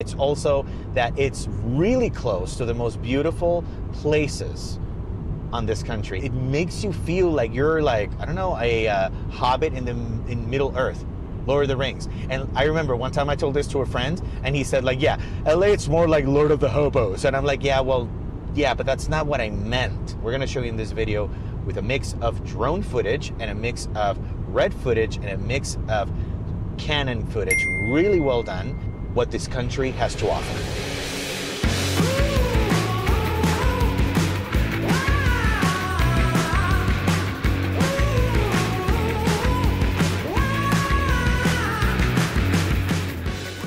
It's also that it's really close to the most beautiful places on this country. It makes you feel like you're like, I don't know, a uh, hobbit in the in Middle Earth. Lord of the Rings. And I remember one time I told this to a friend and he said like, yeah, LA it's more like Lord of the Hobos. And I'm like, yeah, well, yeah, but that's not what I meant. We're to show you in this video with a mix of drone footage and a mix of red footage and a mix of Canon footage. Really well done what this country has to offer.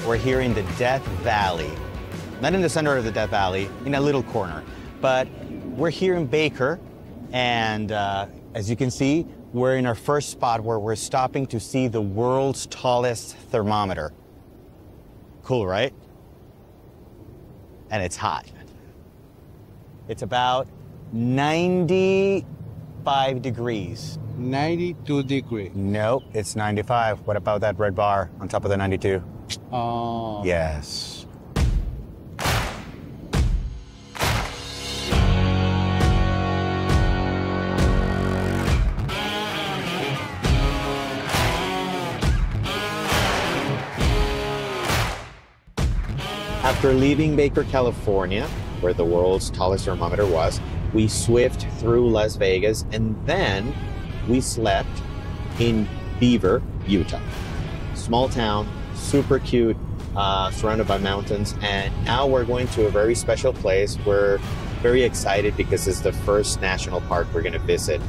We're here in the Death Valley. Not in the center of the Death Valley, in a little corner. But we're here in Baker, and uh, as you can see, we're in our first spot where we're stopping to see the world's tallest thermometer. Cool, right? And it's hot. It's about 95 degrees. 92 degrees. Nope, it's 95. What about that red bar on top of the 92? Oh. Yes. After leaving Baker, California, where the world's tallest thermometer was, we swift through Las Vegas and then we slept in Beaver, Utah. Small town, super cute, uh, surrounded by mountains. And now we're going to a very special place. We're very excited because it's the first national park we're going to visit